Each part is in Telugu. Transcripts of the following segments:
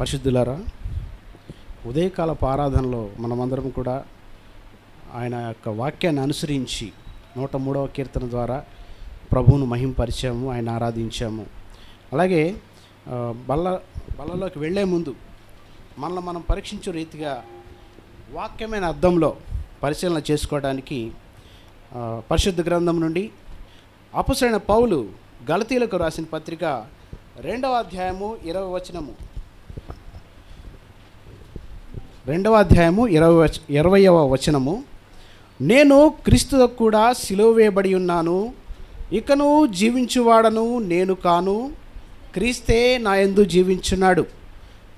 పరిశుద్ధులారా ఉదయకాలపు ఆరాధనలో మనమందరం కూడా ఆయన యొక్క వాక్యాన్ని అనుసరించి నూట మూడవ కీర్తన ద్వారా ప్రభువును మహింపరిచాము ఆయన ఆరాధించాము. అలాగే బల్ల బల్లలోకి వెళ్ళే ముందు మనల్ని మనం పరీక్షించే రీతిగా వాక్యమైన అర్థంలో పరిశీలన చేసుకోవడానికి పరిశుద్ధ గ్రంథం నుండి అపసరైన పౌలు గలతీలకు రాసిన పత్రిక రెండవ అధ్యాయము ఇరవై వచనము. రెండవ అధ్యాయము ఇరవై ఇరవయవ వచనము. నేను క్రీస్తుతో కూడా సిలువ వేయబడి ఉన్నాను. ఇకను జీవించువాడను నేను కాను. క్రీస్తే నా యందు జీవించున్నాడు.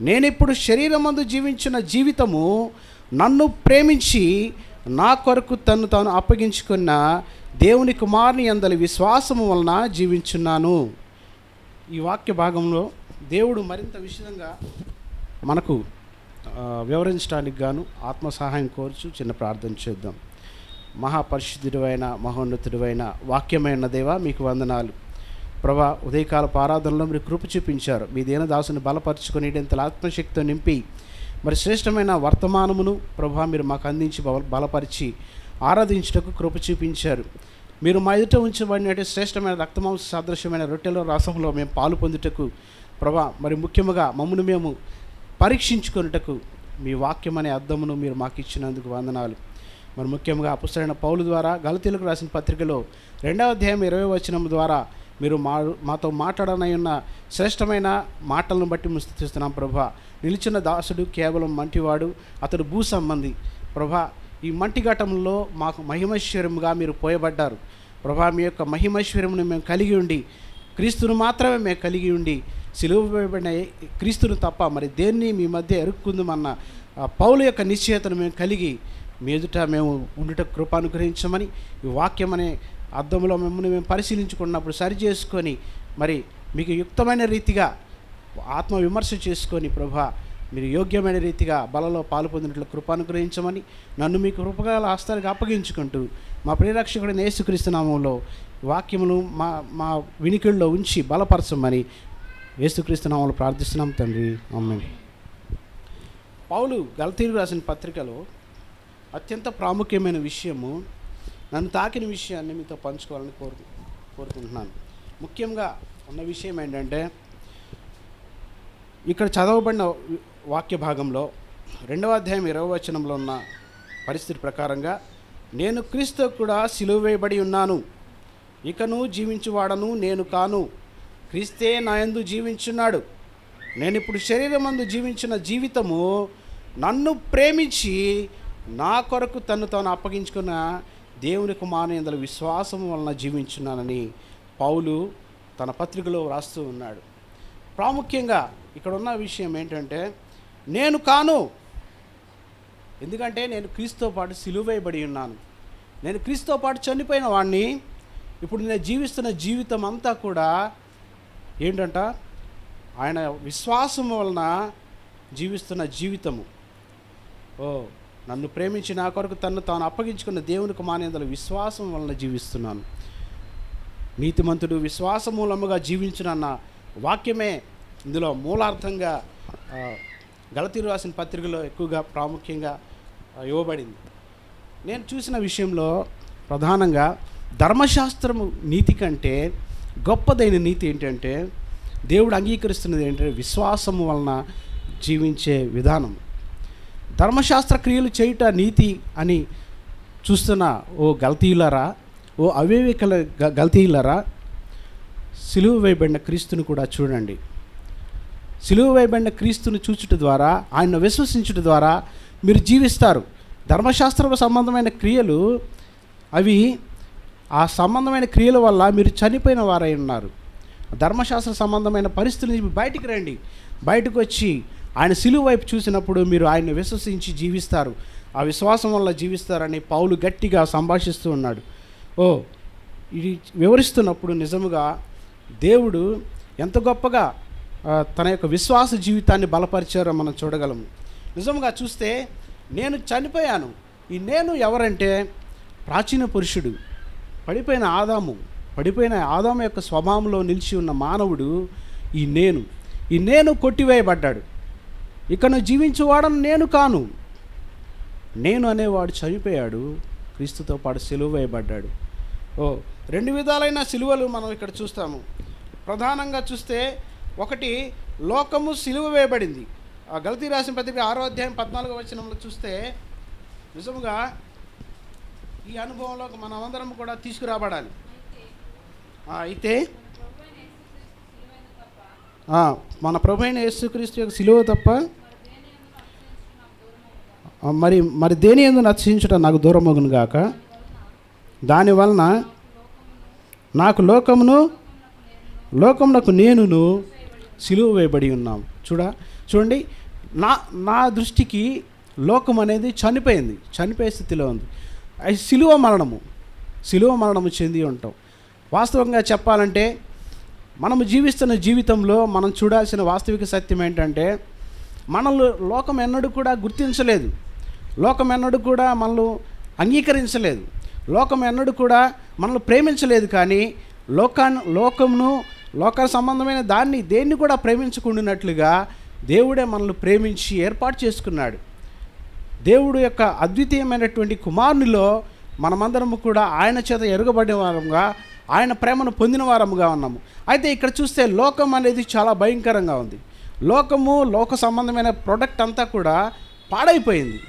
నేనిప్పుడు శరీరమందు జీవించిన జీవితము నన్ను ప్రేమించి నా కొరకు తను తాను అప్పగించుకున్న దేవుని కుమారుని అందలి విశ్వాసము వలన జీవించున్నాను. ఈ వాక్య భాగంలో దేవుడు మరింత విషదంగా మనకు వివరించడానికి గాను ఆత్మ సహాయం కోరుచు చిన్న ప్రార్థన చేద్దాం. మహాపరిశుద్ధుడివైన మహోన్నతుడివైన వాక్యమైన దేవా మీకు వందనాలు. ప్రభా ఉదయకాల ఆరాధనలో మీరు కృప చూపించారు. మీ దేనదాసుని బలపరుచుకొని ఇంతల ఆత్మశక్తితో నింపి మరి శ్రేష్టమైన వర్తమానమును ప్రభా మీరు మాకు అందించి బల బలపరిచి ఆరాధించుటకు కృప చూపించారు. మీరు మా ఎదుట ఉంచబడినట్టు శ్రేష్టమైన రక్తమాంస సాదృశ్యమైన రొట్టెలో రసంలో మేము పాలు పొందుటకు ప్రభా మరి ముఖ్యముగా మమ్మును మేము పరీక్షించుకొనుటకు మీ వాక్యం అనే అర్థమును మీరు మాకు ఇచ్చినందుకు వందనాలు. మరి ముఖ్యంగా అపుస్తైన పౌలు ద్వారా గలతీలకు రాసిన పత్రికలో రెండవ అధ్యాయం ఇరవై వచనం ద్వారా మీరు మా మాతో మాట్లాడనై ఉన్న శ్రేష్టమైన మాటలను బట్టి మేము ప్రభా. నిలిచిన దాసుడు కేవలం మంటివాడు అతడు భూ సంబంధి. ప్రభా ఈ మంటి ఘటంలో మాకు మహిమైశ్వర్యముగా మీరు పోయబడ్డారు. ప్రభా మీ యొక్క మహిమైశ్వర్యమును మేము కలిగి ఉండి క్రీస్తును మాత్రమే మేము కలిగి ఉండి సిలువబడిన వేయబడిన క్రీస్తును తప్ప మరి దేన్ని మీ మధ్య ఎరుక్కుందమన్న ఆ పౌలు యొక్క నిశ్చయతను మేము కలిగి మీ ఎదుట మేము ఉండుట కృప అనుగ్రహించమని ఈ వాక్యం అనే అర్థంలో మిమ్మల్ని మేము పరిశీలించుకున్నప్పుడు సరి చేసుకొని మరి మీకు యుక్తమైన రీతిగా ఆత్మ విమర్శ చేసుకొని ప్రభా మీరు యోగ్యమైన రీతిగా బలలో పాలు పొందినట్లు కృప అనుగ్రహించమని నన్ను మీకు కృపగల హస్తానికి అప్పగించుకుంటూ మా ప్రియరక్షకుడైన యేసుక్రీస్తునామంలో వాక్యములు మా మా వినికిడిలో ఉంచి బలపరచమని ఏసుక్రీస్తు నామలు ప్రార్థిస్తున్నాం తండ్రి. అమ్మే పౌలు గలతీరు రాసిన పత్రికలో అత్యంత ప్రాముఖ్యమైన విషయము నన్ను తాకిన విషయాన్ని మీతో పంచుకోవాలని కోరు కోరుకుంటున్నాను. ముఖ్యంగా ఉన్న విషయం ఏంటంటే ఇక్కడ చదవబడిన వాక్య భాగంలో రెండవ అధ్యాయం ఇరవ వచనంలో ఉన్న పరిస్థితి ప్రకారంగా నేను క్రీస్తు కూడా సిలువ వేయబడి ఉన్నాను. ఇకను జీవించువాడను నేను కాను. క్రీస్తే నాయందు జీవించున్నాడు. నేను ఇప్పుడు శరీరమందు జీవించిన జీవితము నన్ను ప్రేమించి నా కొరకు తను తాను అప్పగించుకున్న దేవుని కుమారుని విశ్వాసం వలన జీవించున్నానని పౌలు తన పత్రికలో వ్రాస్తూ ఉన్నాడు. ప్రాముఖ్యంగా ఇక్కడ ఉన్న విషయం ఏంటంటే నేను కాను. ఎందుకంటే నేను క్రీస్తుతో పాటు సిలువేయబడి ఉన్నాను. నేను క్రీస్తుతో పాటు చనిపోయిన వాడిని ఇప్పుడు నేను జీవిస్తున్న జీవితం అంతా కూడా ఏంటంట? ఆయన విశ్వాసం వలన జీవిస్తున్న జీవితము. ఓ నన్ను ప్రేమించి నా కొరకు తను తాను అప్పగించుకున్న దేవునికి మానేందుల విశ్వాసం వలన జీవిస్తున్నాను. నీతిమంతుడు విశ్వాసమూలముగా జీవించునన్న వాక్యమే ఇందులో మూలార్థంగా గలతీరు రాసిన పత్రికలో ఎక్కువగా ప్రాముఖ్యంగా ఇవ్వబడింది. నేను చూసిన విషయంలో ప్రధానంగా ధర్మశాస్త్రము నీతి కంటే గొప్పదైన నీతి ఏంటంటే దేవుడు అంగీకరిస్తున్నది ఏంటంటే విశ్వాసము వలన జీవించే విధానం. ధర్మశాస్త్ర క్రియలు చేయుట నీతి అని చూస్తున్న ఓ గల్తీయులరా ఓ అవివేకల గ- గల్తీయులరా సిలువు వేయబడిన క్రీస్తుని కూడా చూడండి. సిలువు వేయబడిన క్రీస్తుని చూచుట ద్వారా ఆయన విశ్వసించుట ద్వారా మీరు జీవిస్తారు. ధర్మశాస్త్ర సంబంధమైన క్రియలు అవి ఆ సంబంధమైన క్రియల వల్ల మీరు చనిపోయిన వారై ఉన్నారు. ధర్మశాస్త్ర సంబంధమైన పరిస్థితుల నుంచి బయటికి రండి. బయటకు వచ్చి ఆయన సిలువు వైపు చూసినప్పుడు మీరు ఆయన్ని విశ్వసించి జీవిస్తారు. ఆ విశ్వాసం వల్ల జీవిస్తారని పౌలు గట్టిగా సంభాషిస్తూ ఉన్నాడు. ఓ ఇది వివరిస్తున్నప్పుడు నిజముగా దేవుడు ఎంత గొప్పగా తన యొక్క విశ్వాస జీవితాన్ని బలపరిచారో మనం చూడగలము. నిజంగా చూస్తే నేను చనిపోయాను. ఈ నేను ఎవరంటే ప్రాచీన పురుషుడు. పడిపోయిన ఆదాము పడిపోయిన ఆదాము యొక్క స్వభావంలో నిలిచి ఉన్న మానవుడు ఈ నేను. ఈ నేను కొట్టివేయబడ్డాడు. ఇకను జీవించువాడను నేను కాను. నేను అనేవాడు చనిపోయాడు క్రీస్తుతో పాటు సిలువ వేయబడ్డాడు. ఓ రెండు విధాలైన సిలువలు మనం ఇక్కడ చూస్తాము. ప్రధానంగా చూస్తే ఒకటి లోకము సిలువ వేయబడింది. ఆ గలతీ రాసిన పత్రిక ఆరో అధ్యాయం పద్నాలుగో వచనంలో చూస్తే నిజముగా ఈ అనుభవంలోకి మనమందరం కూడా తీసుకురాబడాలి. అయితే మన ప్రభు అయిన యేసుక్రీస్తు యొక్క సిలువ తప్ప మరి మరి దేని ఎందు నచ్చించుట నాకు దూరమగును గాక? దాని వలన నాకు లోకమును లోకమునకు నేనును సిలువ వేయబడి ఉన్నాం. చూడ? చూడండి నా నా దృష్టికి లోకం అనేది చనిపోయింది. చనిపోయే స్థితిలో ఉంది. అది సిలువ మరణము. సిలువ మరణము చెంది ఉంటాం. వాస్తవంగా చెప్పాలంటే మనము జీవిస్తున్న జీవితంలో మనం చూడాల్సిన వాస్తవిక సత్యం ఏంటంటే మనల్ని లోకం ఎన్నడూ కూడా గుర్తించలేదు. లోకం ఎన్నడూ కూడా మనల్ని అంగీకరించలేదు. లోకం ఎన్నడూ కూడా మనల్ని ప్రేమించలేదు కానీ లోకాన్ని లోకమును లోక సంబంధమైన దాన్ని దేన్ని కూడా ప్రేమించుకుండినట్లుగా దేవుడే మనల్ని ప్రేమించి ఏర్పాటు చేసుకున్నాడు. దేవుడు యొక్క అద్వితీయమైనటువంటి కుమారునిలో మనమందరము కూడా ఆయన చేత ఎరుగబడిన వారముగా ఆయన ప్రేమను పొందిన వారముగా ఉన్నాము. అయితే ఇక్కడ చూస్తే లోకం అనేది చాలా భయంకరంగా ఉంది. లోకము లోక సంబంధమైన ప్రోడక్ట్ అంతా కూడా పాడైపోయింది.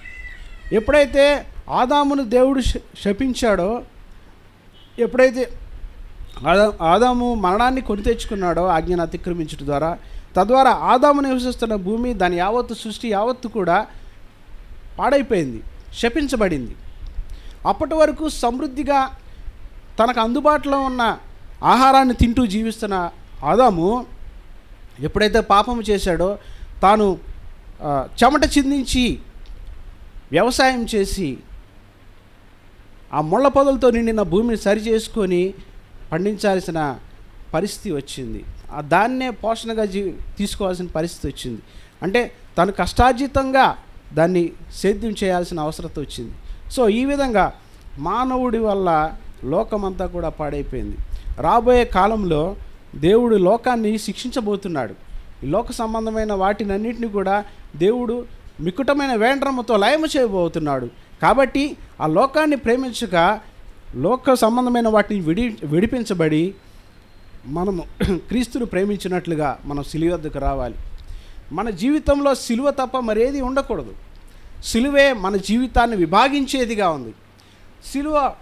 ఎప్పుడైతే ఆదామును దేవుడు శ- శపించాడో ఎప్పుడైతే ఆదా ఆదాము మరణాన్ని కొని తెచ్చుకున్నాడో ఆజ్ఞను అతిక్రమించడం ద్వారా తద్వారా ఆదాము నివసిస్తున్న భూమి దాని యావత్తు సృష్టి యావత్తు కూడా పాడైపోయింది శపించబడింది. అప్పటి వరకు సమృద్ధిగా తనకు అందుబాటులో ఉన్న ఆహారాన్ని తింటూ జీవిస్తున్న ఆదాము ఎప్పుడైతే పాపం చేశాడో తాను చెమట చిందించి వ్యవసాయం చేసి ఆ ముళ్ళ పొదలతో నిండిన భూమిని సరి చేసుకొని పండించాల్సిన పరిస్థితి వచ్చింది. ఆ దాన్నే పోషణగా జీ తీసుకోవాల్సిన పరిస్థితి వచ్చింది. అంటే తను కష్టార్జితంగా దాన్ని సేద్యం చేయాల్సిన అవసరత వచ్చింది. సో ఈ విధంగా మానవుడి వల్ల లోకమంతా కూడా పాడైపోయింది. రాబోయే కాలంలో దేవుడు లోకాన్ని శిక్షించబోతున్నాడు. ఈ లోక సంబంధమైన వాటినన్నింటినీ కూడా దేవుడు మికుటమైన వేండ్రముతో లయము చేయబోతున్నాడు. కాబట్టి ఆ లోకాన్ని ప్రేమించక లోక సంబంధమైన వాటిని విడి విడిపించబడి మనము క్రీస్తును ప్రేమించినట్లుగా మనం సిలివద్దకు రావాలి. మన జీవితంలో సిలువ తప్ప మరేది ఉండకూడదు. సిలువే మన జీవితాన్ని విభాగించేదిగా ఉంది. సిలువ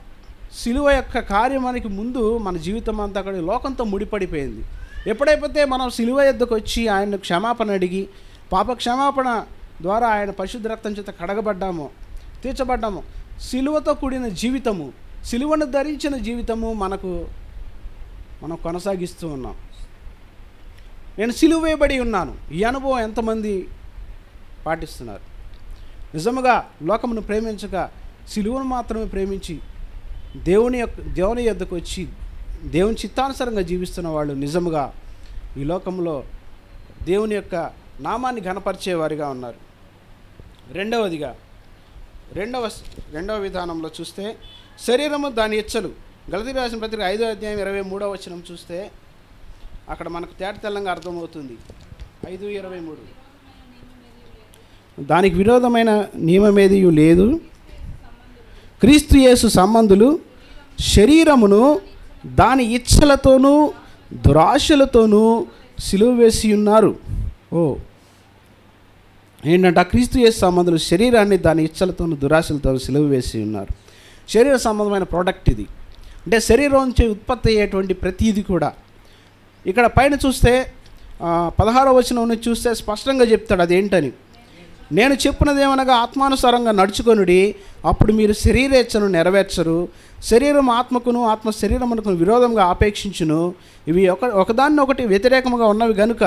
సిలువ యొక్క కార్యం మనకి ముందు మన జీవితం అంతా అక్కడ లోకంతో ముడిపడిపోయింది. ఎప్పుడైపోతే మనం సిలువ ఎద్దుకు వచ్చి ఆయన క్షమాపణ అడిగి పాప క్షమాపణ ద్వారా ఆయన పరిశుద్ధ రక్తం చేత కడగబడ్డాము తీర్చబడ్డాము సిలువతో కూడిన జీవితము సిలువను ధరించిన జీవితము మనకు మనం కొనసాగిస్తూ ఉన్నాం. నేను సిలువేయబడి ఉన్నాను. ఈ అనుభవం ఎంతమంది పాటిస్తున్నారు? నిజముగా లోకమును ప్రేమించక సిలువను మాత్రమే ప్రేమించి దేవుని యొక్క దేవుని యొద్దకు వచ్చి దేవుని చిత్తానుసారంగా జీవిస్తున్న వాళ్ళు నిజముగా ఈ లోకంలో దేవుని యొక్క నామాన్ని ఘనపరిచేవారిగా ఉన్నారు. రెండవదిగా రెండవ రెండవ విధానంలో చూస్తే శరీరము దాని ఇచ్చలు గలది రాసిన పత్రిక ఐదో అధ్యాయం ఇరవై మూడవ వచనం చూస్తే అక్కడ మనకు తేట తెల్లంగా అర్థమవుతుంది. ఐదు ఇరవై మూడు. దానికి విరోధమైన నియమమేది లేదు. క్రీస్తు యేసు సంబంధులు శరీరమును దాని ఇచ్చలతోనూ దురాశలతోనూ సిలువ వేసి ఉన్నారు. ఓ. ఏంటంటే ఆ క్రీస్తు యేసు సంబంధులు శరీరాన్ని దాని ఇచ్చలతోనూ దురాశలతో సిలువ వేసి ఉన్నారు. శరీర సంబంధమైన ప్రోడక్ట్ ఇది. అంటే శరీరం నుంచి ఉత్పత్తి అయ్యేటువంటి ప్రతీది కూడా ఇక్కడ పైన చూస్తే పదహారో వచనం చూస్తే స్పష్టంగా చెప్తాడు అదేంటని. నేను చెప్పినదేమనగా ఆత్మానుసారంగా నడుచుకొనుడి అప్పుడు మీరు శరీరేచ్ఛను నెరవేర్చరు. శరీరం ఆత్మకును ఆత్మ శరీరమునకు విరోధంగా ఆపేక్షించును. ఇవి ఒక ఒకదాన్ని ఒకటి వ్యతిరేకముగా ఉన్నవి గనుక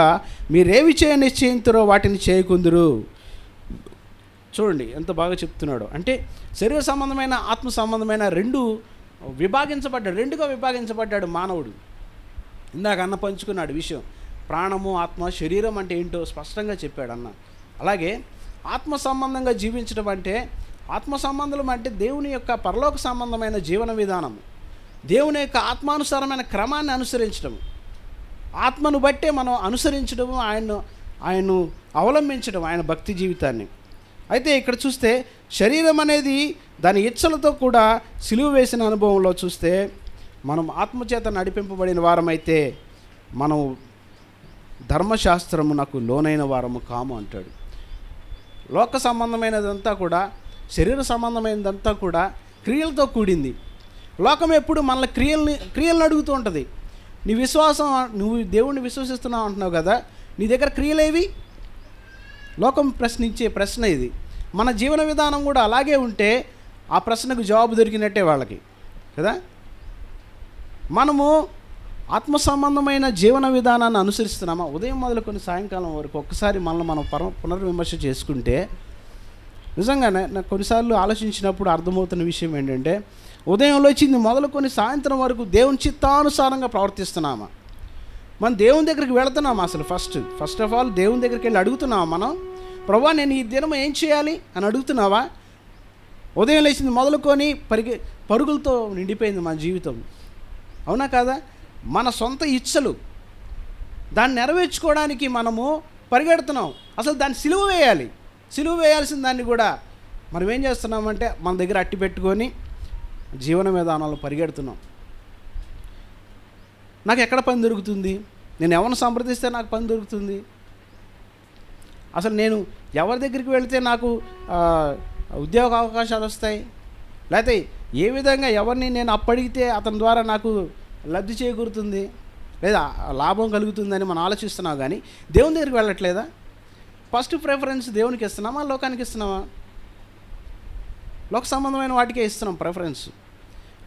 మీరేవి చేయ నిశ్చయింతురో వాటిని చేయకుందురు. చూడండి ఎంత బాగా చెప్తున్నాడు. అంటే శరీర సంబంధమైన ఆత్మ సంబంధమైన రెండు విభాగించబడ్డాడు రెండుగా విభాగించబడ్డాడు మానవుడు. ఇందాక అన్న పంచుకున్నాడు విషయం. ప్రాణము ఆత్మ శరీరం అంటే ఏంటో స్పష్టంగా చెప్పాడు అన్న. అలాగే ఆత్మ సంబంధంగా జీవించడం అంటే ఆత్మ సంబంధం అంటే దేవుని యొక్క పరలోక సంబంధమైన జీవన విధానం దేవుని యొక్క ఆత్మానుసారమైన క్రమాన్ని అనుసరించడం ఆత్మను బట్టే మనం అనుసరించడము ఆయన్ను ఆయన్ను అవలంబించడం ఆయన భక్తి జీవితాన్ని. అయితే ఇక్కడ చూస్తే శరీరం అనేది దాని ఇచ్చలతో కూడా సిలువ వేసిన అనుభవంలో చూస్తే మనం ఆత్మచేత నడిపింపబడిన వారమైతే మనం ధర్మశాస్త్రమునకు లోనైన వారము కాము అంటాడు. లోక సంబంధమైనదంతా కూడా శరీర సంబంధమైనదంతా కూడా క్రియలతో కూడింది. లోకం ఎప్పుడు మన క్రియల్ని క్రియలను అడుగుతూ ఉంటుంది. నీ విశ్వాసం నువ్వు దేవుణ్ణి విశ్వసిస్తున్నావు అంటున్నావు కదా నీ దగ్గర క్రియలేవి? లోకం ప్రశ్నించే ప్రశ్న ఇది. మన జీవన విధానం కూడా అలాగే ఉంటే ఆ ప్రశ్నకు జవాబు దొరికినట్టే వాళ్ళకి. కదా? మనము ఆత్మ సంబంధమైన జీవన విధానాన్ని అనుసరిస్తున్నామా? ఉదయం మొదలుకొని సాయంకాలం వరకు ఒక్కసారి మనల్ని మనం పర పునర్విమర్శ చేసుకుంటే నిజంగానే నాకు కొన్నిసార్లు ఆలోచించినప్పుడు అర్థమవుతున్న విషయం ఏంటంటే ఉదయం లేచింది మొదలుకొని సాయంత్రం వరకు దేవుని చిత్తానుసారంగా ప్రవర్తిస్తున్నామా? మనం దేవుని దగ్గరికి వెళుతున్నాము అసలు ఫస్ట్ ఫస్ట్ ఆఫ్ ఆల్ దేవుని దగ్గరికి వెళ్ళి అడుగుతున్నామా మనం? ప్రభా నేను ఈ దినం ఏం చేయాలి? అని అడుగుతున్నావా? ఉదయం లేచింది మొదలుకొని పరిగె పరుగులతో నిండిపోయింది మన జీవితం. అవునా కాదా? మన సొంత ఇచ్చలు. దాన్ని నెరవేర్చుకోవడానికి మనము పరిగెడుతున్నాం. అసలు దాన్ని సిలువ వేయాలి. సిలువ వేయాల్సిన దాన్ని కూడా మనం ఏం చేస్తున్నామంటే మన దగ్గర అట్టి పెట్టుకొని జీవన విధానంలో పరిగెడుతున్నాం. నాకు ఎక్కడ పని దొరుకుతుంది? నేను ఎవరిని సంప్రదిస్తే నాకు పని దొరుకుతుంది? అసలు నేను ఎవరి దగ్గరికి వెళితే నాకు ఉద్యోగ అవకాశాలు వస్తాయి? లేకపోతే ఏ విధంగా ఎవరిని నేను అప్పడిగితే అతని ద్వారా నాకు లబ్ధి చేకూరుతుంది? లేదా లాభం కలుగుతుందని మనం ఆలోచిస్తున్నాం కానీ దేవుని దగ్గరికి వెళ్ళట్లేదా? ఫస్ట్ ప్రిఫరెన్స్ దేవునికి ఇస్తున్నామా? లోకానికి ఇస్తున్నామా? లోక సంబంధమైన వాటికే ఇస్తున్నాం ప్రిఫరెన్స్.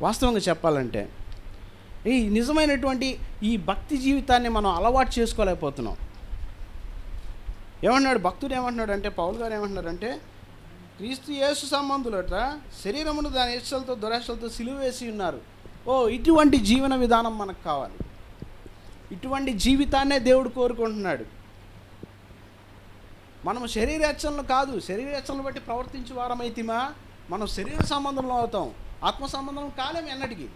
వాస్తవంగా చెప్పాలంటే ఈ నిజమైనటువంటి ఈ భక్తి జీవితాన్ని మనం అలవాటు చేసుకోలేకపోతున్నాం. ఏమంటున్నాడు? భక్తుడు ఏమంటున్నాడు అంటే పౌల్ గారు ఏమంటున్నారంటే క్రీస్తు యేసు సంబంధులట శరీరమును దాని ఇష్టలతో దురాశలతో సిలువేసి ఉన్నారు. ఓ ఇటువంటి జీవన విధానం మనకు కావాలి. ఇటువంటి జీవితాన్నే దేవుడు కోరుకుంటున్నాడు. మనం శరీరేచ్ఛలను కాదు శరీరేచ్ఛలను బట్టి ప్రవర్తించే వారమైతిమా? మనం శరీర సంబంధంలో అవుతాం. ఆత్మ సంబంధం కాలేం ఎన్నటికీ.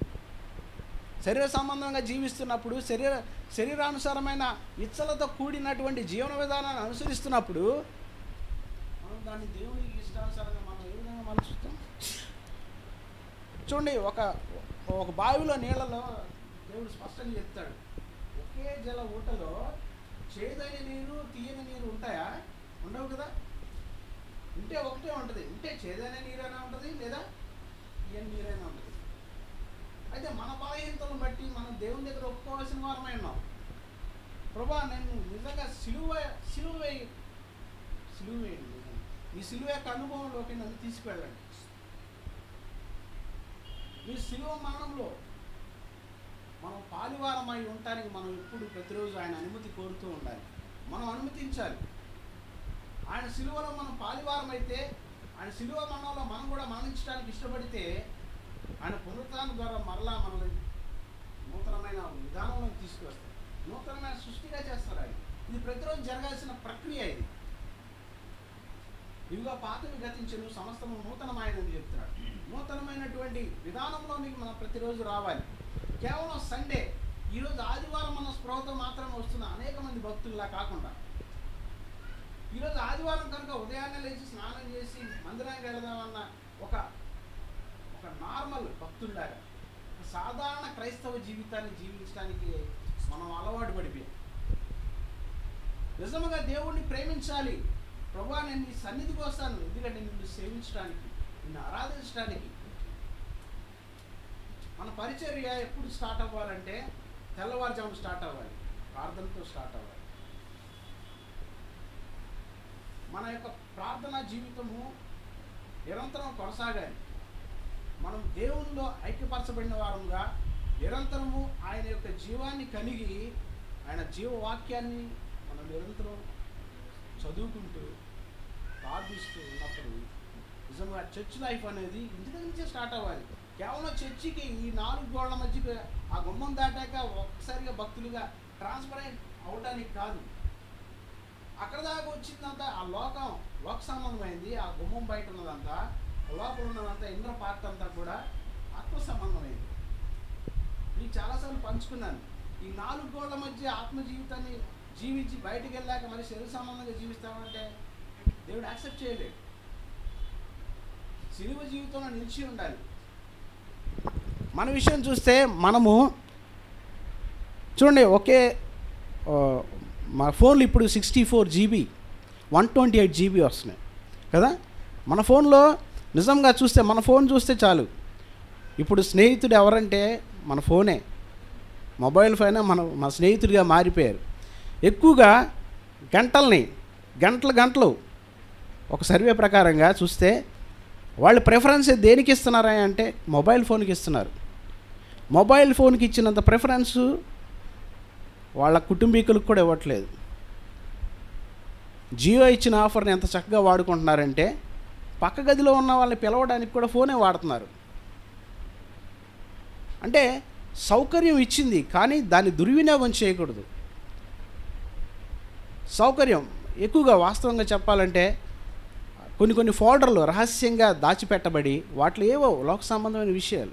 శరీర సంబంధంగా జీవిస్తున్నప్పుడు శరీర శరీరానుసారమైన ఇచ్చలతో కూడినటువంటి జీవన విధానాన్ని అనుసరిస్తున్నప్పుడు మనం దాన్ని దేవునికి మనం ఏ చూడండి ఒక ఒక బావిలో నీళ్ళలో దేవుడు స్పష్టంగా చెప్తాడు. ఒకే జల ఊటలో చేదైన నీరు తీయని నీరు ఉంటాయా? ఉండవు కదా? ఉంటే ఒకటే ఉంటుంది. ఉంటే చేదైన నీరైనా ఉంటుంది లేదా తీయని నీరైనా ఉంటుంది. అయితే మన బలహీనతలను బట్టి మనం దేవుని దగ్గర ఒప్పుకోవాల్సిన వారమై ఉన్నాం. ప్రభా నేను నిజంగా సిలువ సిలువ వేయి సిలువ వేయండి. ఈ సిలువ యొక్క అనుభవంలోకి నన్ను తీసుకువెళ్ళండి. ఈ సిలువ మరణంలో మనం పాలివారమై ఉండటానికి మనం ఎప్పుడు ప్రతిరోజు ఆయన అనుమతి కోరుతూ ఉండాలి. మనం అనుమతించాలి. ఆయన సిలువలో మనం పాలివారం అయితే ఆయన సిలువ మరణంలో మనం కూడా మరణించడానికి ఇష్టపడితే ఆయన పునరుత్థానం ద్వారా మరలా మనల్ని నూతనమైన విధానంలో తీసుకువస్తారు. నూతనమైన సృష్టిగా చేస్తారు ఆయన. ఇది ప్రతిరోజు జరగాల్సిన ప్రక్రియ ఇది. ఇవిగా పాతవి గతించను సమస్తము నూతనమైనది చెప్తున్నాడు. నూతనమైనటువంటి విధానంలో మీకు మనం ప్రతిరోజు రావాలి. కేవలం సండే ఈరోజు ఆదివారం మన స్పృహతో మాత్రమే వస్తున్న అనేక మంది భక్తుల్లా కాకుండా ఈరోజు ఆదివారం కనుక ఉదయాన్నే లేచి స్నానం చేసి మందిరానికి వెళదామన్న ఒక ఒక నార్మల్ భక్తుల్లాగా ఒక సాధారణ క్రైస్తవ జీవితాన్ని జీవించడానికి మనం అలవాటు పడిపోయాం. నిజముగా దేవుణ్ణి ప్రేమించాలి. ప్రభా నేను నీ సన్నిధికి వస్తాను. ఎందుకంటే నిన్ను సేవించడానికి నిన్ను ఆరాధించడానికి. మన పరిచర్య ఎప్పుడు స్టార్ట్ అవ్వాలంటే తెల్లవారుజాము స్టార్ట్ అవ్వాలి. ప్రార్థనతో స్టార్ట్ అవ్వాలి. మన యొక్క ప్రార్థనా జీవితము నిరంతరం కొనసాగాలి. మనం దేవునిలో ఐక్యపరచబడిన వారంగా నిరంతరము ఆయన యొక్క జీవాన్ని కలిగి ఆయన జీవవాక్యాన్ని మనం నిరంతరం చదువుకుంటూ ప్రార్థిస్తూ ఉన్నప్పుడు నిజంగా చర్చ్ లైఫ్ అనేది ఇంటి దగ్గర నుంచే స్టార్ట్ అవ్వాలి. కేవలం చర్చికి ఈ నాలుగు గోడల మధ్యకి ఆ గుమ్మం దాటాక ఒక్కసారిగా భక్తులుగా ట్రాన్స్ఫర్ అవడానికి కాదు. అక్కడ దాకా వచ్చిందంతా ఆ లోకం లోక సంబంధమైంది. ఆ గుమ్మం బయట ఉన్నదంతా ఆ లోపల ఉన్నదంతా ఇంద్ర పార్ట్ అంతా కూడా ఆత్మ సంబంధమైంది. నేను చాలాసార్లు పంచుకున్నాను. ఈ నాలుగు గోడల మధ్య ఆత్మ జీవితాన్ని జీవించి బయటికి వెళ్ళాక మరి శరీర సంబంధంగా జీవిస్తామంటే దేవుడు యాక్సెప్ట్ చేయలేడు సిలువ జీవితంలో నిలిచి ఉండాలి. మన విషయం చూస్తే మనము చూడండి ఒకే మన మా ఫోన్లు ఇప్పుడు sixty four GB one twenty eight GB వస్తున్నాయి. కదా? మన ఫోన్లో నిజంగా చూస్తే మన ఫోన్ చూస్తే చాలు. ఇప్పుడు స్నేహితుడు ఎవరంటే మన ఫోనే. మొబైల్ ఫోనే మన మన స్నేహితుడిగా మారిపోయారు. ఎక్కువగా గంటల్ని గంటలు గంటలు ఒక సర్వే ప్రకారంగా చూస్తే వాళ్ళు ప్రిఫరెన్స్ దేనికి ఇస్తున్నారా అంటే మొబైల్ ఫోన్కి ఇస్తున్నారు. మొబైల్ ఫోన్కి ఇచ్చినంత ప్రిఫరెన్స్ వాళ్ళ కుటుంబీకులకు కూడా ఇవ్వట్లేదు. జియో ఇచ్చిన ఆఫర్ని ఎంత చక్కగా వాడుకుంటున్నారంటే పక్క గదిలో ఉన్న వాళ్ళని పిలవడానికి కూడా ఫోనే వాడుతున్నారు. అంటే సౌకర్యం ఇచ్చింది కానీ దాన్ని దుర్వినియోగం చేయకూడదు. సౌకర్యం. ఎక్కువగా వాస్తవంగా చెప్పాలంటే కొన్ని కొన్ని ఫోల్డర్లు రహస్యంగా దాచిపెట్టబడి వాటిలో ఏవో లోక సంబంధమైన విషయాలు.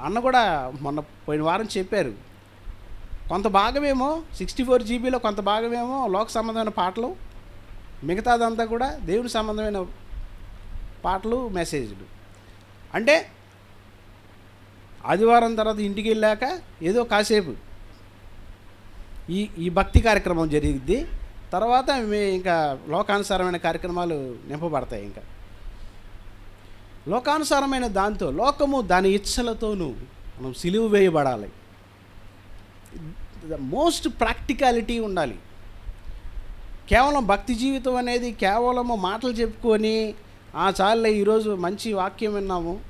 అన్న కూడా మొన్న పోయిన వారం చెప్పారు. కొంత భాగమేమో సిక్స్టీ ఫోర్ జీబీలో కొంత భాగమేమో లోక సంబంధమైన పాటలు మిగతాదంతా కూడా దేవుని సంబంధమైన పాటలు మెసేజ్లు. అంటే ఆదివారం తర్వాత ఇంటికి వెళ్ళాక ఏదో కాసేపు ఈ ఈ భక్తి కార్యక్రమం జరిగింది తర్వాత మీ ఇంకా లోకానుసారమైన కార్యక్రమాలు నింపబడతాయి ఇంకా. లోకానుసారమైన దాంతో లోకము దాని ఇచ్చలతోనూ మనం సిలువు వేయబడాలి. మోస్ట్ ప్రాక్టికాలిటీ ఉండాలి. కేవలం భక్తి జీవితం అనేది కేవలము మాటలు చెప్పుకొని ఆ చాలే ఈరోజు మంచి వాక్యం విన్నాము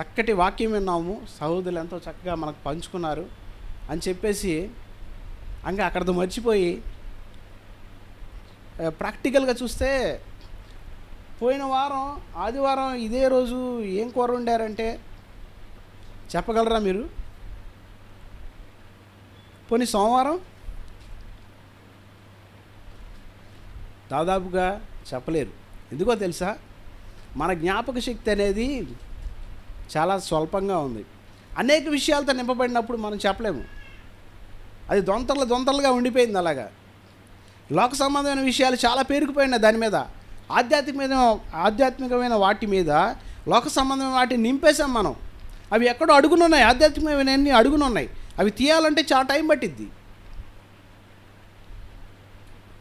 చక్కటి వాక్యం విన్నాము సహోదరులు ఎంతో చక్కగా మనకు పంచుకున్నారు అని చెప్పేసి ఇంకా అక్కడితో మర్చిపోయి ప్రాక్టికల్గా చూస్తే పోయిన వారం ఆదివారం ఇదే రోజు ఏం కూర వండారంటే చెప్పగలరా మీరు? పోనీ సోమవారం? దాదాపుగా చెప్పలేరు. ఎందుకో తెలుసా? మన జ్ఞాపక శక్తి అనేది చాలా స్వల్పంగా ఉంది. అనేక విషయాలతో నింపబడినప్పుడు మనం చెప్పలేము. అది దొంతర్లు దొంతరలుగా ఉండిపోయింది అలాగా. లోక సంబంధమైన విషయాలు చాలా పేరుకుపోయినాయి దాని మీద. ఆధ్యాత్మికమైన ఆధ్యాత్మికమైన వాటి మీద లోక సంబంధమైన వాటిని నింపేశాం మనం. అవి ఎక్కడో అడుగునున్నాయి ఆధ్యాత్మికమైన అడుగునున్నాయి. అవి తీయాలంటే చాలా టైం పట్టిద్ది.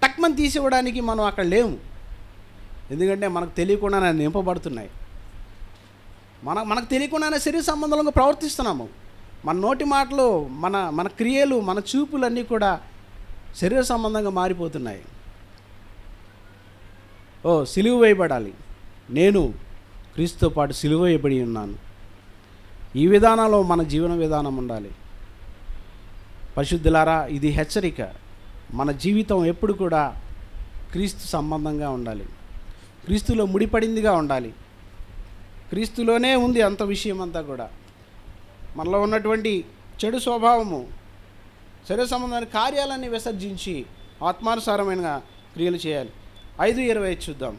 టక్మని తీసివ్వడానికి మనం అక్కడ లేము. ఎందుకంటే మనకు తెలియకుండానే నింపబడుతున్నాయి. మన మనకు తెలియకుండానే శరీర సంబంధంలో ప్రవర్తిస్తున్నాము. మన నోటి మాటలు మన మన క్రియలు మన చూపులన్నీ కూడా శరీర సంబంధంగా మారిపోతున్నాయి. ఓ సిలువ వేయబడాలి. నేను క్రీస్తుతో పాటు సిలువ వేయబడి ఉన్నాను. ఈ విధానంలో మన జీవన విధానం ఉండాలి. పరిశుద్ధులారా ఇది హెచ్చరిక. మన జీవితం ఎప్పుడు కూడా క్రీస్తు సంబంధంగా ఉండాలి. క్రీస్తులో ముడిపడిందిగా ఉండాలి. క్రీస్తులోనే ఉంది అంత విషయం అంతా కూడా. మనలో ఉన్నటువంటి చెడు స్వభావము శరీర సంబంధమైన కార్యాలన్నీ విసర్జించి ఆత్మానుసారమైన క్రియలు చేయాలి. ఐదు ఇరవై చూద్దాం.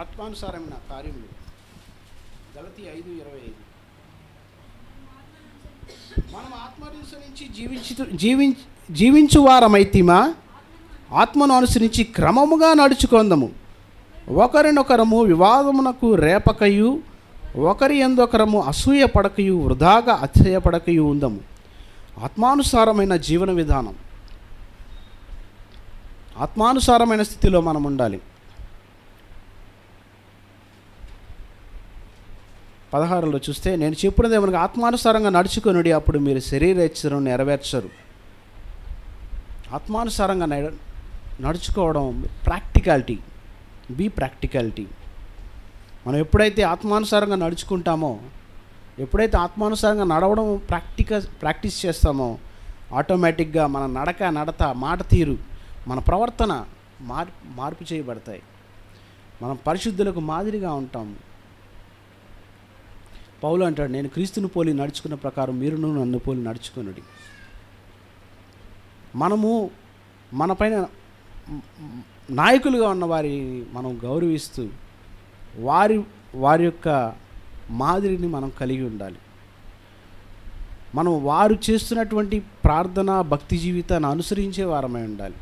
ఆత్మానుసారమైన కార్యములు. గలతి ఐదు ఇరవై ఐదు. మనం ఆత్మానుసరించి జీవించు జీవి జీవించు వారమైతిమా ఆత్మను అనుసరించి క్రమముగా నడుచుకుందాము. ఒకరినొకరము వివాదమునకు రేపకయు ఒకరి ఎందొకరము అసూయ పడకయు వృధాగా అతిశయపడకయు ఉందము. ఆత్మానుసారమైన జీవన విధానం. ఆత్మానుసారమైన స్థితిలో మనం ఉండాలి. పదహారులో చూస్తే నేను చెప్పినది మనకు ఆత్మానుసారంగా నడుచుకొనుడి అప్పుడు మీరు శరీరేచ్ఛను నెరవేర్చరు. ఆత్మానుసారంగా నడుచుకోవడం ప్రాక్టికాలిటీ. Be practicality. మనం ఎప్పుడైతే ఆత్మానుసారంగా నడుచుకుంటామో ఎప్పుడైతే ఆత్మానుసారంగా నడవడం ప్రాక్టిక ప్రాక్టీస్ చేస్తామో ఆటోమేటిక్గా మన నడక నడత మాట తీరు మన ప్రవర్తన మార్ మార్పు చేయబడతాయి. మనం పరిశుద్ధులకు మాదిరిగా ఉంటాము పౌలు అంటాడు నేను క్రీస్తుని పోలి నడుచుకున్న ప్రకారం మీరును నన్ను పోలి నడుచుకునుడి. మనము మన పైన నాయకులుగా ఉన్న వారిని మనం గౌరవిస్తూ వారి వారి యొక్క మాదిరిని మనం కలిగి ఉండాలి. మనం వారు చేస్తున్నటువంటి ప్రార్థన భక్తి జీవితాన్ని అనుసరించే వారమై ఉండాలి.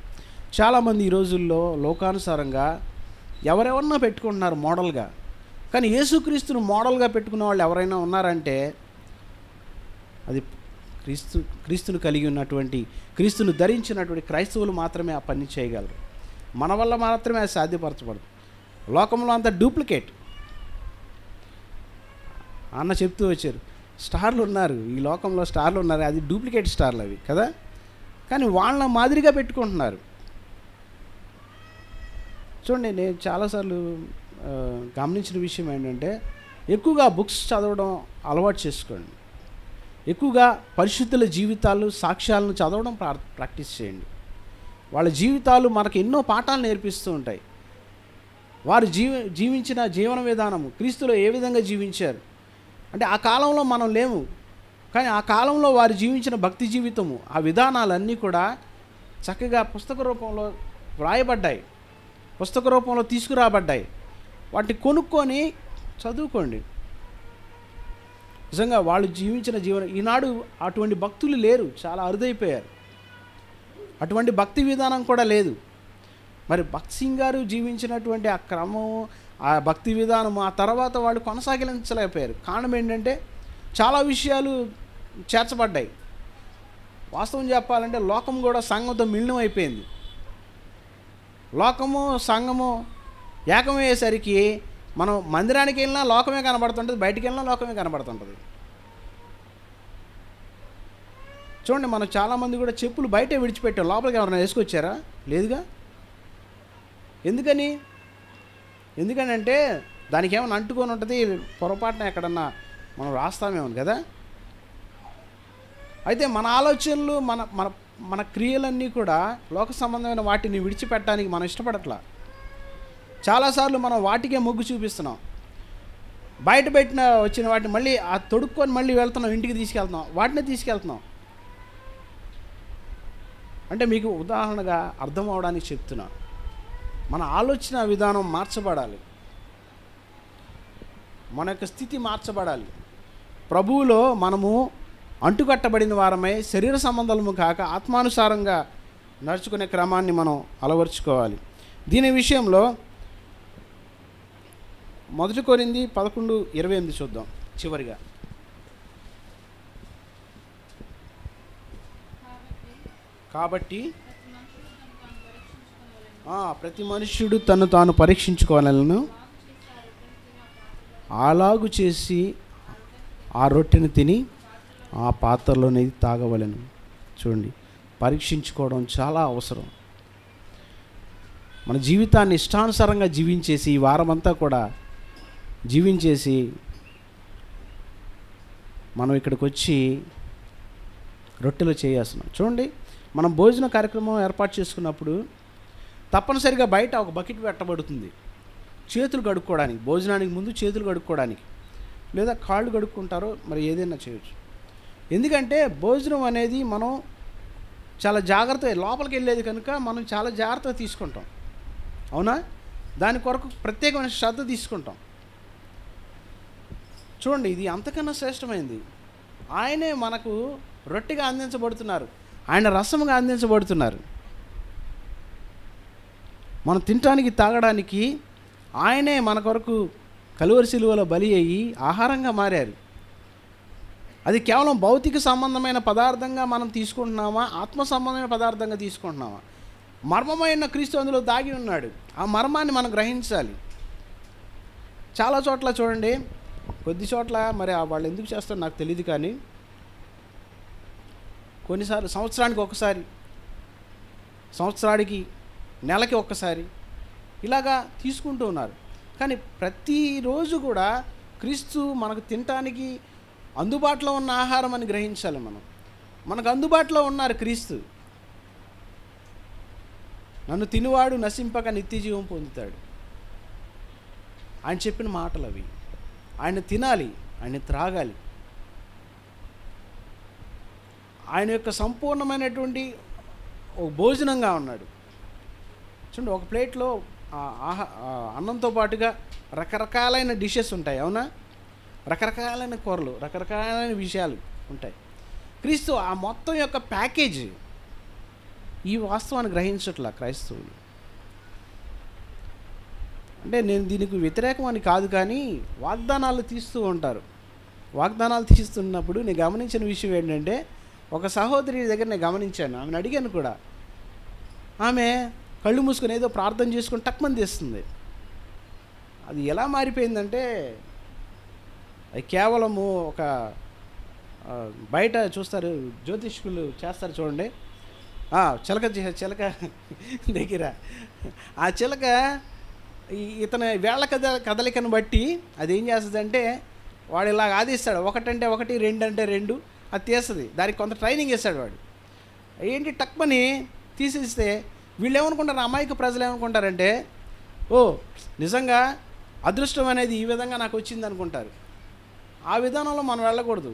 చాలామంది ఈ రోజుల్లో లోకానుసారంగా ఎవరెవరన్నా పెట్టుకుంటున్నారు మోడల్గా. కానీ యేసుక్రీస్తును మోడల్గా పెట్టుకున్న వాళ్ళు ఎవరైనా ఉన్నారంటే అది క్రీస్తు క్రీస్తును కలిగి ఉన్నటువంటి క్రీస్తును ధరించినటువంటి క్రైస్తవులు మాత్రమే ఆ పని చేయగలరు. మన వల్ల మాత్రమే అది సాధ్యపరచబడదు. లోకంలో అంత డూప్లికేట్. అన్న చెప్తూ వచ్చారు స్టార్లు ఉన్నారు ఈ లోకంలో స్టార్లు ఉన్నారు అది డూప్లికేట్ స్టార్లు అవి కదా? కానీ వాళ్ళ మాదిరిగా పెట్టుకుంటున్నారు. చూడండి నేను చాలాసార్లు గమనించిన విషయం ఏంటంటే ఎక్కువగా బుక్స్ చదవడం అలవాటు చేసుకోండి. ఎక్కువగా పరిశుద్ధుల జీవితాలు సాక్ష్యాలను చదవడం ప్రా ప్రాక్టీస్ చేయండి. వాళ్ళ జీవితాలు మనకు ఎన్నో పాఠాలు నేర్పిస్తూ ఉంటాయి. వారు జీవ జీవించిన జీవన విధానము. క్రీస్తులో ఏ విధంగా జీవించారు? అంటే ఆ కాలంలో మనం లేము. కానీ ఆ కాలంలో వారు జీవించిన భక్తి జీవితము ఆ విధానాలన్నీ కూడా చక్కగా పుస్తక రూపంలో వ్రాయబడ్డాయి. పుస్తక రూపంలో తీసుకురాబడ్డాయి. వాటిని కొనుక్కొని చదువుకోండి. నిజంగా వాళ్ళు జీవించిన జీవనం ఈనాడు అటువంటి భక్తులు లేరు. చాలా అరుదైపోయారు. అటువంటి భక్తి విధానం కూడా లేదు. మరి భక్త్ సింగ్ గారు జీవించినటువంటి ఆ క్రమం ఆ భక్తి విధానం ఆ తర్వాత వాళ్ళు కొనసాగించలేకపోయారు. కారణం ఏంటంటే చాలా విషయాలు చేర్చబడ్డాయి. వాస్తవం చెప్పాలంటే లోకం కూడా సంఘంతో మిళనం అయిపోయింది. లోకము సంఘము ఏకమయ్యేసరికి మనం మందిరానికి వెళ్ళినా లోకమే కనబడుతుంటుంది బయటికి వెళ్ళినా లోకమే కనబడుతుంటుంది. చూడండి మనం చాలామంది కూడా చెప్పులు బయటే విడిచిపెట్టాం. లోపలికి ఎవరైనా వేసుకొచ్చారా? లేదుగా? ఎందుకని? ఎందుకని అంటే దానికి ఏమైనా అంటుకొని ఉంటుంది పొరపాటున ఎక్కడన్నా మనం రాస్తామేమో కదా? అయితే మన ఆలోచనలు మన మన మన క్రియలన్నీ కూడా లోక సంబంధమైన వాటిని విడిచిపెట్టడానికి మనం ఇష్టపడట్లా. చాలాసార్లు మనం వాటికే మొగ్గు చూపిస్తున్నాం. బయట పెట్టిన వచ్చిన వాటిని మళ్ళీ ఆ తొడుక్కొని మళ్ళీ వెళ్తున్నాం ఇంటికి తీసుకెళ్తున్నాం వాటిని తీసుకెళ్తున్నాం. అంటే మీకు ఉదాహరణగా అర్థం అవడానికి చెప్తున్నాను మన ఆలోచన విధానం మార్చబడాలి. మన యొక్క స్థితి మార్చబడాలి. ప్రభువులో మనము అంటుకట్టబడిన వారమై శరీర సంబంధము కాక ఆత్మానుసారంగా నడుచుకునే క్రమాన్ని మనం అలవర్చుకోవాలి. దీని విషయంలో మొదటి కోరింది పదకొండు ఇరవై ఎనిమిది చూద్దాం చివరిగా. కాబట్టి ప్రతి మనుష్యుడు తను తాను పరీక్షించుకోవాలను. అలాగు చేసి ఆ రొట్టెను తిని ఆ పాత్రలోనేది తాగవలను. చూడండి పరీక్షించుకోవడం చాలా అవసరం. మన జీవితాన్ని ఇష్టానుసారంగా జీవించేసి ఈ వారమంతా కూడా జీవించేసి మనం ఇక్కడికి వచ్చి రొట్టెలు చేయాల్సిన చూడండి మనం భోజన కార్యక్రమం ఏర్పాటు చేసుకున్నప్పుడు తప్పనిసరిగా బయట ఒక బకెట్ పెట్టబడుతుంది. చేతులు కడుక్కోవడానికి భోజనానికి ముందు చేతులు కడుక్కోవడానికి లేదా కాళ్ళు కడుక్కుంటారో మరి ఏదైనా చేయొచ్చు. ఎందుకంటే భోజనం అనేది మనం చాలా జాగ్రత్త లోపలికి వెళ్ళేది కనుక మనం చాలా జాగ్రత్తగా తీసుకుంటాం. అవునా? దాని కొరకు ప్రత్యేకమైన శ్రద్ధ తీసుకుంటాం. చూడండి ఇది అంతకన్నా శ్రేష్టమైంది. ఆయనే మనకు రొట్టెగా అందించబడుతున్నారు. ఆయన రసముగా అందించబడుతున్నారు. మనం తినటానికి తాగడానికి ఆయనే మన కొరకు కలువరి సిలువలో బలి అయ్యి ఆహారంగా మారారు. అది కేవలం భౌతిక సంబంధమైన పదార్థంగా మనం తీసుకుంటున్నామా? ఆత్మ సంబంధమైన పదార్థంగా తీసుకుంటున్నామా? మర్మమైన క్రీస్తు అందులో దాగి ఉన్నాడు. ఆ మర్మాన్ని మనం గ్రహించాలి. చాలా చోట్ల చూడండి. కొద్ది చోట్ల మరి ఆ వాళ్ళు ఎందుకు చేస్తారో నాకు తెలియదు కానీ కొన్నిసార్లు సంవత్సరానికి ఒకసారి సంవత్సరానికి నెలకి ఒక్కసారి ఇలాగా తీసుకుంటూ ఉన్నారు. కానీ ప్రతిరోజు కూడా క్రీస్తు మనకు తినటానికి అందుబాటులో ఉన్న ఆహారం అని గ్రహించాలి మనం. మనకు అందుబాటులో ఉన్నారు క్రీస్తు. నన్ను తినువాడు నశింపక నిత్య జీవం పొందుతాడు. ఆయన చెప్పిన మాటలు అవి. ఆయన తినాలి ఆయన త్రాగాలి. ఆయన యొక్క సంపూర్ణమైనటువంటి భోజనంగా ఉన్నాడు. చూడండి ఒక ప్లేట్లో ఆహా అన్నంతో పాటుగా రకరకాలైన డిషెస్ ఉంటాయి అవునా? రకరకాలైన కూరలు రకరకాలైన విషయాలు ఉంటాయి. క్రీస్తు ఆ మొత్తం యొక్క ప్యాకేజ్ ఈ వాస్తవాన్ని గ్రహించట్లా క్రైస్తవులు. అంటే నేను దీనికి వ్యతిరేకం అని కాదు కానీ వాగ్దానాలు తీస్తూ ఉంటారు. వాగ్దానాలు తీస్తున్నప్పుడు నేను గమనించిన విషయం ఏంటంటే ఒక సహోదరి దగ్గర నేను గమనించాను. ఆమెను అడిగాను కూడా. ఆమె కళ్ళు మూసుకొని ఏదో ప్రార్థన చేసుకొని టక్మని తీస్తుంది అది ఎలా మారిపోయిందంటే అది కేవలము ఒక బయట చూస్తారు జ్యోతిష్కులు చేస్తారు చూడండి. చిలక చిలక దగ్గర. ఆ చిలక ఈ- ఇతని వేళ కద కదలికను బట్టి అది ఏం చేస్తుందంటే వాడు ఇలా ఆదిస్తాడు ఒకటంటే ఒకటి రెండు అంటే రెండు అది తీస్తుంది. దానికి కొంత ట్రైనింగ్ ఇస్తాడు వాడు. ఏంటి టక్మని తీసేస్తే వీళ్ళు ఏమనుకుంటారు అమాయక ప్రజలు ఏమనుకుంటారంటే ఓ నిజంగా అదృష్టం అనేది ఈ విధంగా నాకు వచ్చింది అనుకుంటారు ఆ విధానంలో మనం వెళ్ళకూడదు.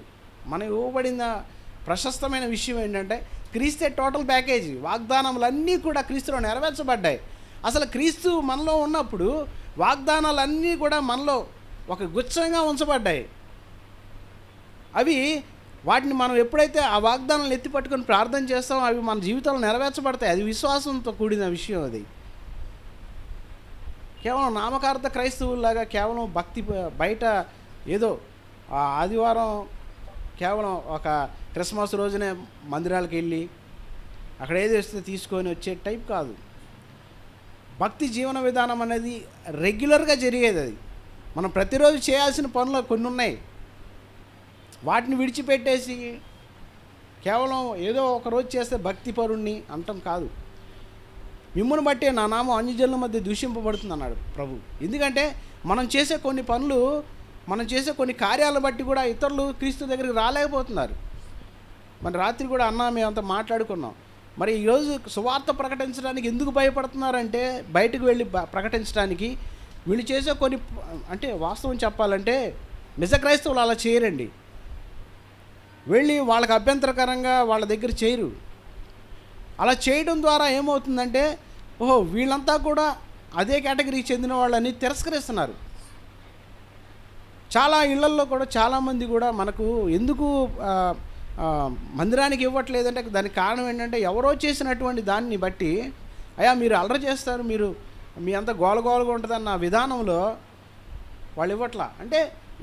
మనం ఇవ్వబడిన ప్రశస్తమైన విషయం ఏంటంటే క్రీస్తే టోటల్ ప్యాకేజీ వాగ్దానములన్నీ కూడా క్రీస్తులో నెరవేర్చబడ్డాయి. అసలు క్రీస్తు మనలో ఉన్నప్పుడు వాగ్దానాలన్నీ కూడా మనలో ఒక గుచ్చంగా ఉంచబడ్డాయి. అవి వాటిని మనం ఎప్పుడైతే ఆ వాగ్దానాలు ఎత్తి పట్టుకొని ప్రార్థన చేస్తామో అవి మన జీవితంలో నెరవేర్చబడతాయి. అది విశ్వాసంతో కూడిన విషయం అది. కేవలం నామకార్థ క్రైస్తవుల్లాగా కేవలం భక్తి బయట ఏదో ఆ ఆదివారం కేవలం ఒక క్రిస్మస్ రోజునే మందిరాలకు వెళ్ళి అక్కడ ఏది వస్తే తీసుకొని వచ్చే టైప్ కాదు. భక్తి జీవన విధానం అనేది రెగ్యులర్గా జరిగేది అది. మనం ప్రతిరోజు చేయాల్సిన పనులు కొన్ని ఉన్నాయి. వాటిని విడిచిపెట్టేసి కేవలం ఏదో ఒక రోజు చేస్తే భక్తి పరుణ్ణి అంటాం కాదు. మిమ్మల్ని బట్టే నా నామం అన్యజనుల మధ్య దూషింపబడుతుంది అన్నాడు ప్రభు. ఎందుకంటే మనం చేసే కొన్ని పనులు మనం చేసే కొన్ని కార్యాలను బట్టి కూడా ఇతరులు క్రీస్తు దగ్గరికి రాలేకపోతున్నారు. మరి రాత్రి కూడా అన్నా మేమంతా మాట్లాడుకున్నాం. మరి ఈరోజు సువార్త ప్రకటించడానికి ఎందుకు భయపడుతున్నారంటే బయటకు వెళ్ళి ప్రకటించడానికి వీళ్ళు చేసే కొన్ని అంటే వాస్తవం చెప్పాలంటే నిజ క్రైస్తవులు అలా చేయరండి. వెళ్ళి వాళ్ళకి అభ్యంతరకరంగా వాళ్ళ దగ్గర చేయరు అలా చేయడం ద్వారా ఏమవుతుందంటే ఓహో వీళ్ళంతా కూడా అదే కేటగిరీకి చెందిన వాళ్ళని తిరస్కరిస్తున్నారు. చాలా ఇళ్ళల్లో కూడా చాలామంది కూడా మనకు ఎందుకు మందిరానికి ఇవ్వట్లేదంటే దానికి కారణం ఏంటంటే ఎవరో చేసినటువంటి దాన్ని బట్టి అయ్యా మీరు అల్లరి చేస్తారు మీరు మీ అంత గోలగోలగా ఉంటుందన్న విధానంలో వాళ్ళు ఇవ్వట్లా. అంటే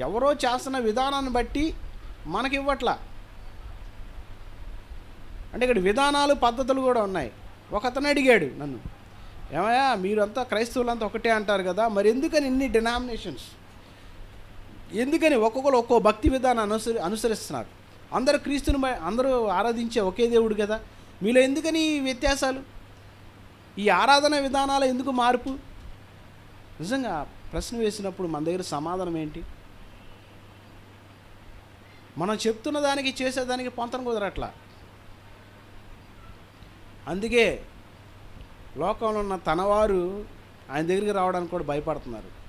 ఎవరో చేస్తున్న విధానాన్ని బట్టి మనకి ఇవ్వట్లా. అంటే ఇక్కడ విధానాలు పద్ధతులు కూడా ఉన్నాయి. ఒక అతను అడిగాడు నన్ను ఏమయ్యా మీరంతా క్రైస్తవులంతా ఒకటే అంటారు కదా మరి ఎందుకని ఇన్ని డినామినేషన్స్ ఎందుకని ఒక్కొక్కరు ఒక్కో భక్తి విధానం అనుసరి అనుసరిస్తున్నారు? అందరూ క్రీస్తుని అందరూ ఆరాధించే ఒకే దేవుడు కదా మీలో ఎందుకని ఈ వ్యత్యాసాలు? ఈ ఆరాధన విధానాలు ఎందుకు మార్పు? నిజంగా ప్రశ్న వేసినప్పుడు మన దగ్గర సమాధానం ఏంటి? మనం చెప్తున్న దానికి చేసేదానికి పొంతన కుదరట్లా. అందుకే లోకంలో ఉన్న తనవారు ఆయన దగ్గరికి రావడానికి కూడా భయపడుతున్నారు.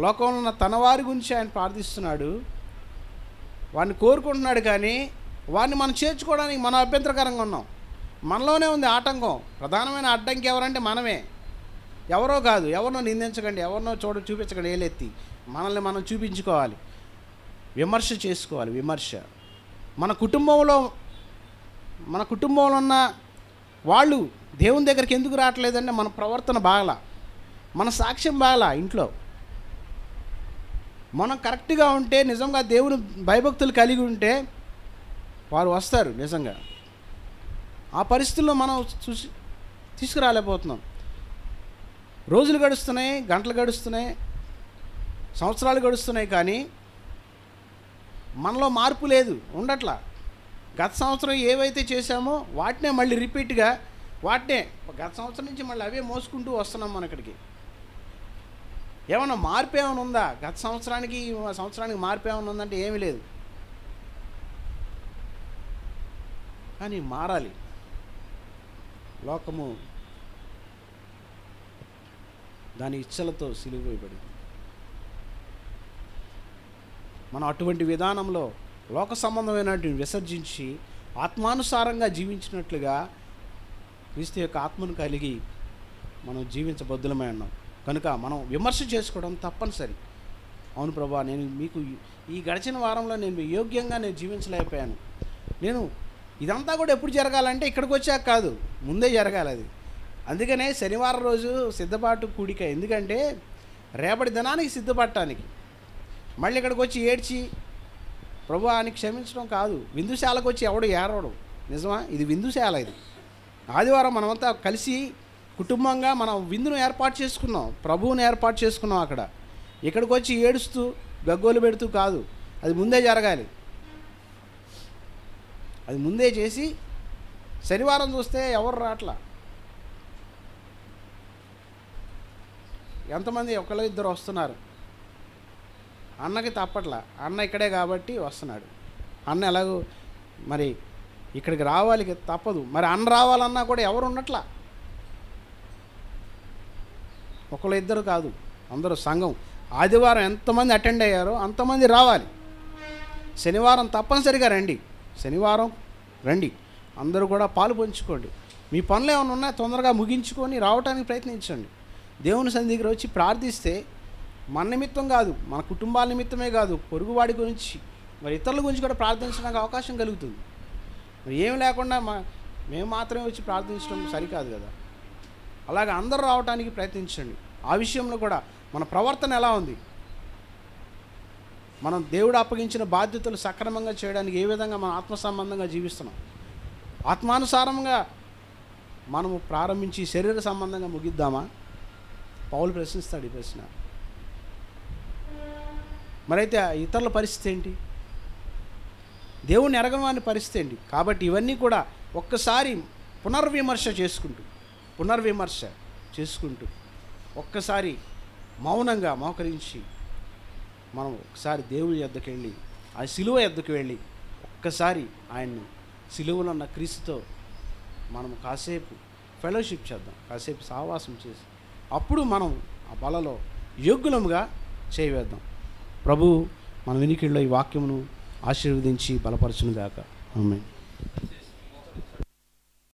లోకంలో ఉన్న తనవారి గురించి ఆయన ప్రార్థిస్తున్నాడు. వాడిని కోరుకుంటున్నాడు కానీ వాడిని మనం చేర్చుకోవడానికి మనం అభ్యంతరకరంగా ఉన్నాం. మనలోనే ఉంది ఆటంకం. ప్రధానమైన అడ్డంకి ఎవరంటే మనమే. ఎవరో కాదు ఎవరినో నిందించకండి ఎవరినో చూడ చూపించకండి ఏలెత్తి మనల్ని మనం చూపించుకోవాలి. విమర్శ చేసుకోవాలి విమర్శ. మన కుటుంబంలో మన కుటుంబంలో ఉన్న వాళ్ళు దేవుని దగ్గరికి ఎందుకు రావట్లేదంటే మన ప్రవర్తన బాగలా మన సాక్ష్యం బాగలా ఇంట్లో. మనం కరెక్ట్గా ఉంటే నిజంగా దేవుని భయభక్తులు కలిగి ఉంటే వారు వస్తారు నిజంగా. ఆ పరిస్థితుల్లో మనం చూసి తీసుకురాలేకపోతున్నాం. రోజులు గడుస్తున్నాయి గంటలు గడుస్తున్నాయి సంవత్సరాలు గడుస్తున్నాయి కానీ మనలో మార్పు లేదు ఉండట్లా. గత సంవత్సరం ఏవైతే చేశామో వాటినే మళ్ళీ రిపీట్గా వాటినే గత సంవత్సరం నుంచి మళ్ళీ అవే మోసుకుంటూ వస్తున్నాం మన ఇక్కడికి. ఏమన్నా మార్పు ఏమైనా ఉందా? గత సంవత్సరానికి సంవత్సరానికి మార్పు ఏమైనా ఉందంటే ఏమీ లేదు. కానీ మారాలి. లోకము దాని ఇచ్చలతో సిలువేయబడింది మనం అటువంటి విధానంలో లోక సంబంధమైనటువంటి విసర్జించి ఆత్మానుసారంగా జీవించినట్లుగా క్రీస్తు యొక్క ఆత్మను కలిగి మనం జీవించబద్దులమై ఉన్నాం. కనుక మనం విమర్శ చేసుకోవడం తప్పనిసరి. అవును ప్రభా నేను మీకు ఈ గడిచిన వారంలో నేను యోగ్యంగా నేను జీవించలేకపోయాను. నేను ఇదంతా కూడా ఎప్పుడు జరగాలంటే ఇక్కడికి వచ్చాక కాదు ముందే జరగాలి అది. అందుకనే శనివారం రోజు సిద్ధపాటు కూడిక. ఎందుకంటే రేపటి దినానికి సిద్ధపడటానికి. మళ్ళీ ఇక్కడికి వచ్చి ఏడ్చి ప్రభు అని క్షమించడం కాదు. విందుశాలకు వచ్చి ఎవడు ఏరవడు నిజమా? ఇది విందుశాల ఇది. ఆదివారం మనమంతా కలిసి కుటుంబంగా మనం విందును ఏర్పాటు చేసుకున్నాం. ప్రభువుని ఏర్పాటు చేసుకున్నాం అక్కడ. ఇక్కడికి వచ్చి ఏడుస్తూ గగ్గోలు పెడుతూ కాదు. అది ముందే జరగాలి. అది ముందే చేసి శనివారం చూస్తే ఎవరు రాట్లా? ఎంతమంది? ఒకళ్ళు ఇద్దరు వస్తున్నారు. అన్నకి తప్పట్లా. అన్న ఇక్కడే కాబట్టి వస్తున్నాడు. అన్న ఎలాగో మరి ఇక్కడికి రావాలి తప్పదు. మరి అన్న రావాలన్నా కూడా ఎవరు ఉన్నట్లా ఒకళ్ళు ఇద్దరు కాదు అందరూ సంఘం. ఆదివారం ఎంతమంది అటెండ్ అయ్యారో అంతమంది రావాలి. శనివారం తప్పనిసరిగా రండి. శనివారం రండి. అందరూ కూడా పాలు పంచుకోండి. మీ పనులు ఏమైనా ఉన్నా తొందరగా ముగించుకొని రావడానికి ప్రయత్నించండి. దేవుని సన్నిధికి వచ్చి ప్రార్థిస్తే మన నిమిత్తం కాదు మన కుటుంబాల నిమిత్తమే కాదు పొరుగువాడి గురించి మరి ఇతరుల గురించి కూడా ప్రార్థించడానికి అవకాశం కలుగుతుంది. మరి ఏం లేకుండా మా మేము మాత్రమే వచ్చి ప్రార్థించడం సరికాదు కదా. అలాగే అందరూ రావడానికి ప్రయత్నించండి. ఆ విషయంలో కూడా మన ప్రవర్తన ఎలా ఉంది? మనం దేవుడు అప్పగించిన బాధ్యతలు సక్రమంగా చేయడానికి ఏ విధంగా మనం ఆత్మ సంబంధంగా జీవిస్తున్నాం? ఆత్మానుసారంగా మనము ప్రారంభించి శరీర సంబంధంగా ముగిద్దామా? పౌలు ప్రశ్నిస్తాడు ఈ ప్రశ్న. మరైతే ఆ ఇతరుల పరిస్థితి ఏంటి? దేవుని ఎరగని పరిస్థితి ఏంటి? కాబట్టి ఇవన్నీ కూడా ఒక్కసారి పునర్విమర్శ చేసుకుంటూ పునర్విమర్శ చేసుకుంటూ ఒక్కసారి మౌనంగా మోకరించి మనం ఒకసారి దేవుని యొద్దకు వెళ్ళి ఆ సిలువ యొద్దకు వెళ్ళి ఒక్కసారి ఆయన్ని సిలువలో ఉన్న క్రీస్తుతో మనం కాసేపు ఫెలోషిప్ చేద్దాం కాసేపు సహవాసం చేసి అప్పుడు మనం ఆ బలలో యోగ్యులముగా చేయవేద్దాం ప్రభు మన వినికిడిలో ఈ వాక్యమును ఆశీర్వదించి బలపరచునుగాక. ఆమె